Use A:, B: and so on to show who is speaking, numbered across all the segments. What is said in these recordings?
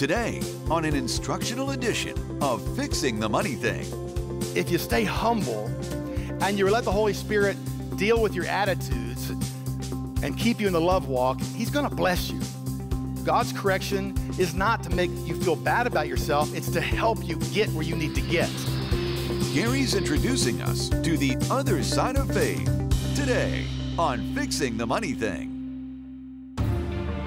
A: Today, on an instructional edition of Fixing the Money Thing.
B: If you stay humble and you let the Holy Spirit deal with your attitudes and keep you in the love walk, He's gonna bless you. God's correction is not to make you feel bad about yourself, it's to help you get where you need to get.
A: Gary's introducing us to the other side of faith today on Fixing the Money Thing.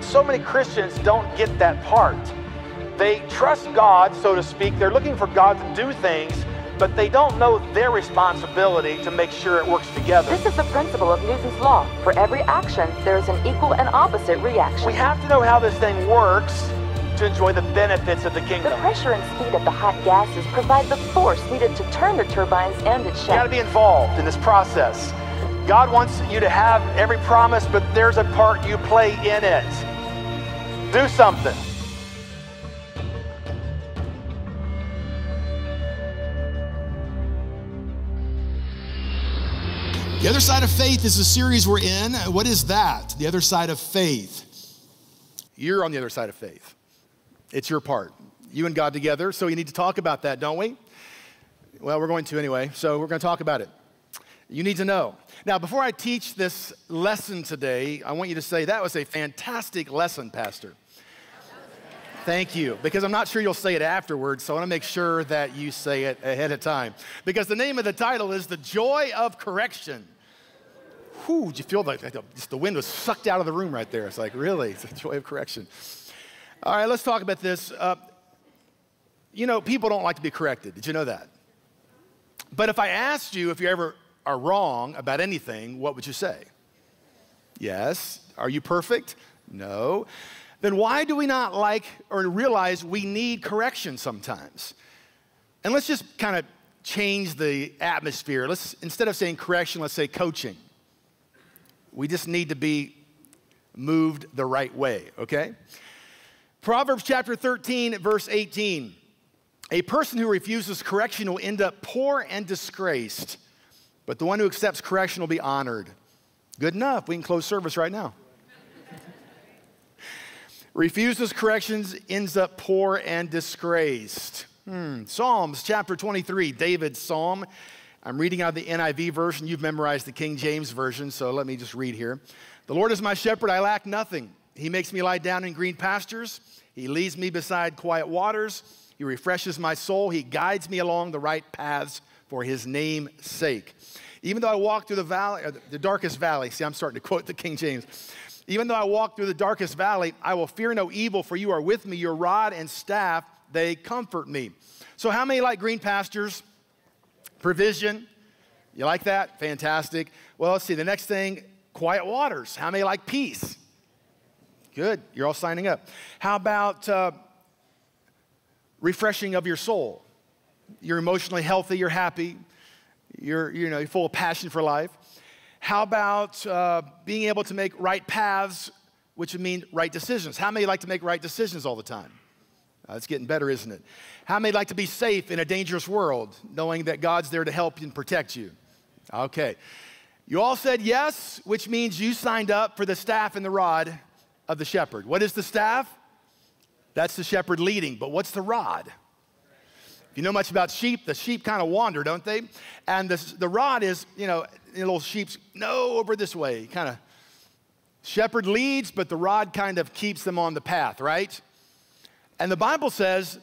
B: So many Christians don't get that part. They trust God, so to speak. They're looking for God to do things, but they don't know their responsibility to make sure it works together.
C: This is the principle of Newton's law. For every action, there is an equal and opposite reaction.
B: We have to know how this thing works to enjoy the benefits of the kingdom.
C: The pressure and speed of the hot gases provide the force needed to turn the turbines and its
B: You got to be involved in this process. God wants you to have every promise, but there's a part you play in it. Do something.
D: The Other Side of Faith is a series we're in. What is that? The Other Side of Faith.
B: You're on the other side of faith. It's your part. You and God together, so you need to talk about that, don't we? Well, we're going to anyway, so we're going to talk about it. You need to know. Now, before I teach this lesson today, I want you to say that was a fantastic lesson, Pastor. Thank you, because I'm not sure you'll say it afterwards, so I want to make sure that you say it ahead of time. Because the name of the title is The Joy of Correction. Whew, did you feel like just the wind was sucked out of the room right there? It's like, really? It's the joy of correction. All right, let's talk about this. Uh, you know, people don't like to be corrected. Did you know that? But if I asked you if you ever are wrong about anything, what would you say? Yes. Are you perfect? No. Then why do we not like or realize we need correction sometimes? And let's just kind of change the atmosphere. Let's instead of saying correction, let's say coaching. We just need to be moved the right way, okay? Proverbs chapter 13, verse 18. A person who refuses correction will end up poor and disgraced, but the one who accepts correction will be honored. Good enough. We can close service right now. Refuses corrections, ends up poor and disgraced. Hmm. Psalms chapter 23, David's psalm. I'm reading out of the NIV version. You've memorized the King James version, so let me just read here. The Lord is my shepherd, I lack nothing. He makes me lie down in green pastures. He leads me beside quiet waters. He refreshes my soul. He guides me along the right paths for his name's sake. Even though I walk through the valley, uh, the darkest valley, see, I'm starting to quote the King James. Even though I walk through the darkest valley, I will fear no evil, for you are with me. Your rod and staff, they comfort me. So, how many like green pastures? Provision. You like that? Fantastic. Well, let's see. The next thing quiet waters. How many like peace? Good. You're all signing up. How about uh, refreshing of your soul? You're emotionally healthy, you're happy, you're, you know, you're full of passion for life. How about uh, being able to make right paths, which would mean right decisions? How many like to make right decisions all the time? Uh, it's getting better, isn't it? How many like to be safe in a dangerous world, knowing that God's there to help and protect you? Okay. You all said yes, which means you signed up for the staff and the rod of the shepherd. What is the staff? That's the shepherd leading, but what's the rod? If you know much about sheep, the sheep kind of wander, don't they? And the, the rod is, you know, little sheep's, no, over this way, kind of. Shepherd leads, but the rod kind of keeps them on the path, right? And the Bible says,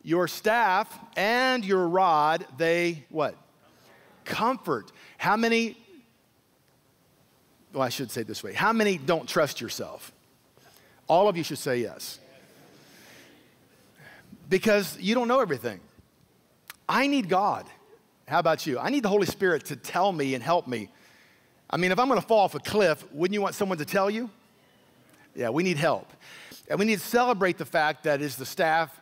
B: your staff and your rod, they what? Comfort. How many, well, I should say this way, how many don't trust yourself? All of you should say yes. Because you don't know everything. I need God. How about you? I need the Holy Spirit to tell me and help me. I mean, if I'm going to fall off a cliff, wouldn't you want someone to tell you? Yeah, we need help. And we need to celebrate the fact that it's the staff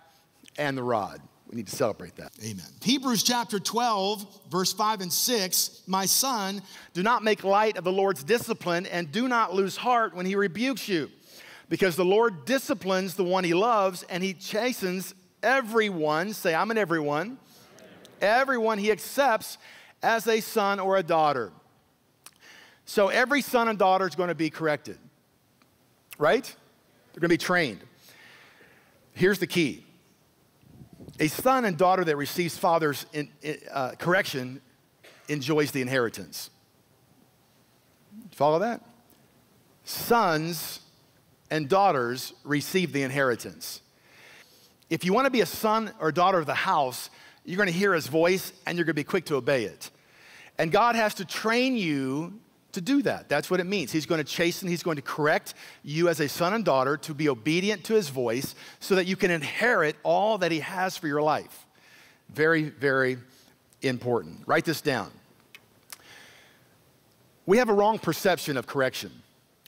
B: and the rod. We need to celebrate that.
D: Amen. Hebrews chapter 12, verse 5 and 6. My son,
B: Do not make light of the Lord's discipline and do not lose heart when he rebukes you, because the Lord disciplines the one he loves and he chastens everyone. Say, I'm an everyone. Everyone he accepts as a son or a daughter. So every son and daughter is going to be corrected, right? They're going to be trained. Here's the key a son and daughter that receives father's in, uh, correction enjoys the inheritance. Follow that? Sons and daughters receive the inheritance. If you want to be a son or daughter of the house, you're going to hear his voice and you're going to be quick to obey it. And God has to train you to do that. That's what it means. He's going to chasten, He's going to correct you as a son and daughter to be obedient to His voice so that you can inherit all that He has for your life. Very, very important. Write this down. We have a wrong perception of correction.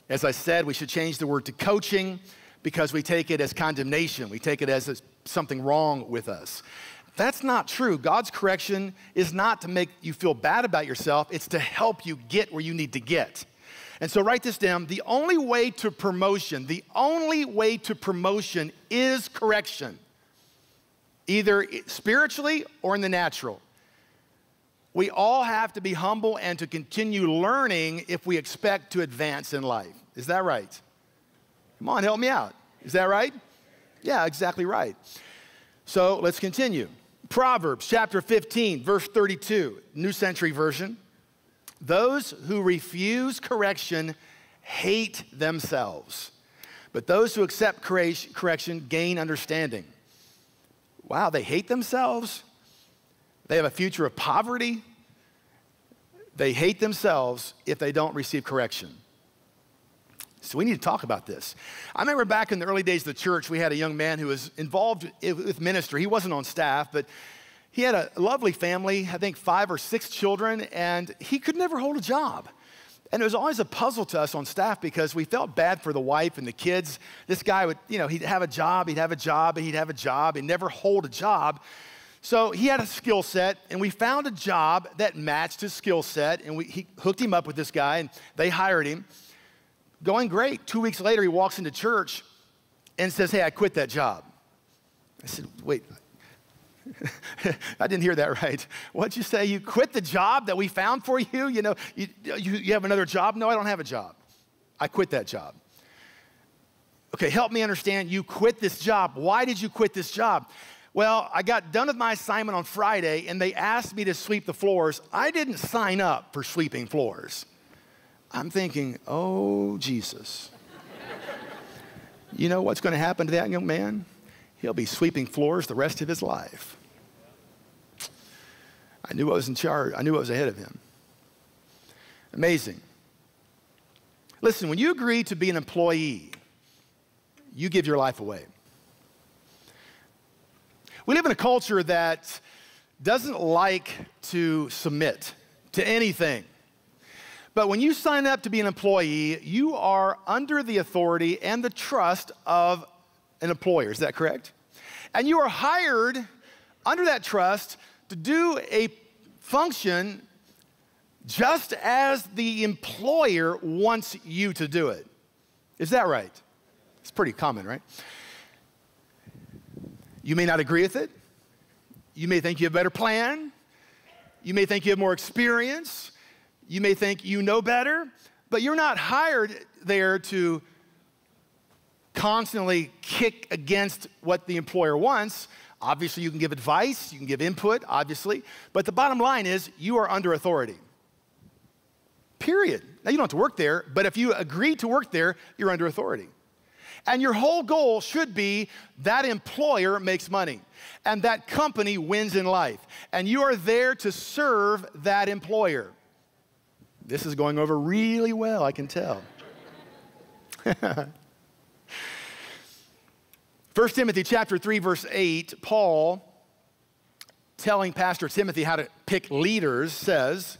B: As I said, we should change the word to coaching because we take it as condemnation. We take it as something wrong with us. That's not true. God's correction is not to make you feel bad about yourself, it's to help you get where you need to get. And so write this down. The only way to promotion, the only way to promotion is correction, either spiritually or in the natural. We all have to be humble and to continue learning if we expect to advance in life. Is that right? Come on, help me out. Is that right? Yeah, exactly right. So let's continue. Proverbs chapter 15, verse 32, New Century Version. Those who refuse correction hate themselves, but those who accept correction gain understanding. Wow, they hate themselves. They have a future of poverty. They hate themselves if they don't receive correction. So we need to talk about this. I remember back in the early days of the church, we had a young man who was involved with ministry. He wasn't on staff, but he had a lovely family, I think five or six children, and he could never hold a job. And it was always a puzzle to us on staff because we felt bad for the wife and the kids. This guy would, you know, he'd have a job, he'd have a job, he'd have a job, and never hold a job. So he had a skill set, and we found a job that matched his skill set, and we he hooked him up with this guy, and they hired him going great. Two weeks later, he walks into church and says, Hey, I quit that job. I said, Wait, I didn't hear that right. What'd you say? You quit the job that we found for you? You know, you, you, have another job? No, I don't have a job. I quit that job. Okay, help me understand. You quit this job. Why did you quit this job? Well, I got done with my assignment on Friday and they asked me to sweep the floors. I didn't sign up for sweeping floors. I'm thinking, oh, Jesus. you know what's going to happen to that young man? He'll be sweeping floors the rest of his life. I knew I was in charge, I knew I was ahead of him. Amazing. Listen, when you agree to be an employee, you give your life away. We live in a culture that doesn't like to submit to anything. But when you sign up to be an employee, you are under the authority and the trust of an employer. Is that correct? And you are hired under that trust to do a function just as the employer wants you to do it. Is that right? It's pretty common, right? You may not agree with it. You may think you have a better plan. You may think you have more experience. You may think you know better, but you're not hired there to constantly kick against what the employer wants. Obviously, you can give advice, you can give input, obviously, but the bottom line is you are under authority. Period. Now, you don't have to work there, but if you agree to work there, you're under authority. And your whole goal should be that employer makes money and that company wins in life. And you are there to serve that employer. This is going over really well, I can tell. 1 Timothy chapter 3 verse 8, Paul telling Pastor Timothy how to pick leaders says,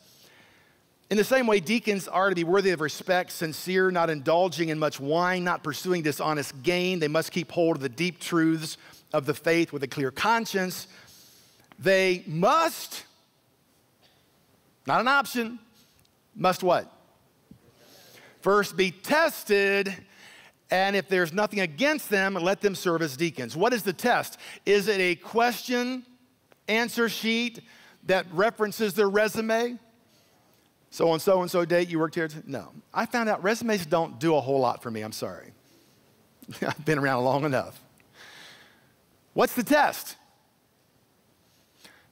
B: in the same way, deacons are to be worthy of respect, sincere, not indulging in much wine, not pursuing dishonest gain. They must keep hold of the deep truths of the faith with a clear conscience. They must, not an option, must what? First be tested, and if there's nothing against them, let them serve as deacons. What is the test? Is it a question answer sheet that references their resume? So on so and so date, you worked here? No. I found out resumes don't do a whole lot for me. I'm sorry. I've been around long enough. What's the test?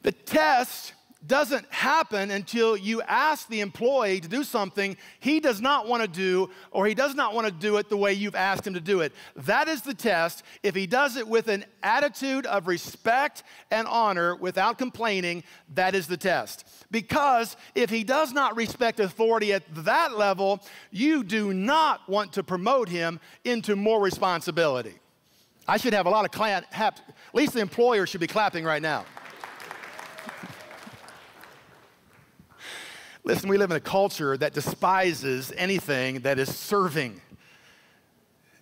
B: The test doesn't happen until you ask the employee to do something he does not want to do or he does not want to do it the way you've asked him to do it. That is the test. If he does it with an attitude of respect and honor without complaining, that is the test. Because if he does not respect authority at that level, you do not want to promote him into more responsibility. I should have a lot of clap, at least the employer should be clapping right now. Listen, we live in a culture that despises anything that is serving.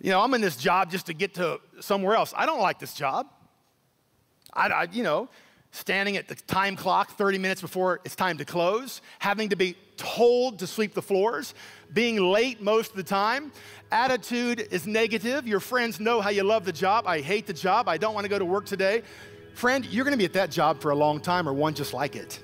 B: You know, I'm in this job just to get to somewhere else. I don't like this job. I, I, you know, standing at the time clock 30 minutes before it's time to close, having to be told to sweep the floors, being late most of the time. Attitude is negative. Your friends know how you love the job. I hate the job. I don't want to go to work today. Friend, you're going to be at that job for a long time or one just like it.